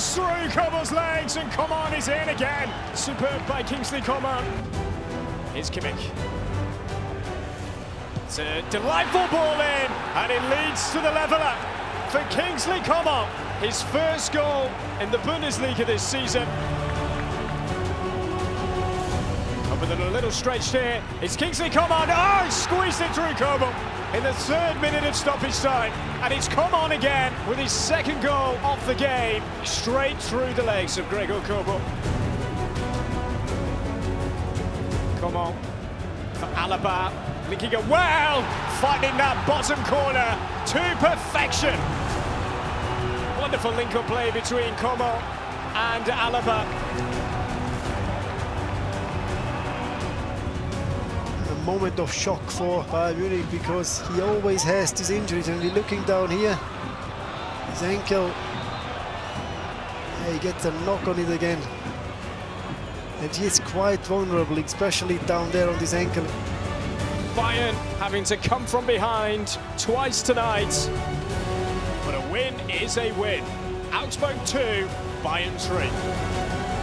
He's through Coman's legs and Coman is in again. Superb by Kingsley Coman. Here's Kimmich. It's a delightful ball in and it leads to the leveller for Kingsley Coman. His first goal in the Bundesliga this season. With a little stretch here. It's Kingsley Coman. Oh, he squeezed it through Coman in the third minute of stoppage time. And it's Coman again with his second goal off the game, straight through the legs of Gregor Kobel. Coman for Alaba, linking it well, finding that bottom corner to perfection. Wonderful link-up play between Coman and Alaba. Moment of shock for Bayern Munich because he always has these injuries and you're looking down here. His ankle. Yeah, he gets a knock on it again. And he is quite vulnerable especially down there on this ankle. Bayern having to come from behind twice tonight. But a win is a win. Augsburg 2 Bayern 3